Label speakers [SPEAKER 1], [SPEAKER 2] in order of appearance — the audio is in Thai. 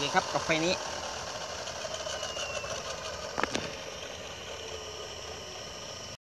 [SPEAKER 1] เลยครับกับไฟนี้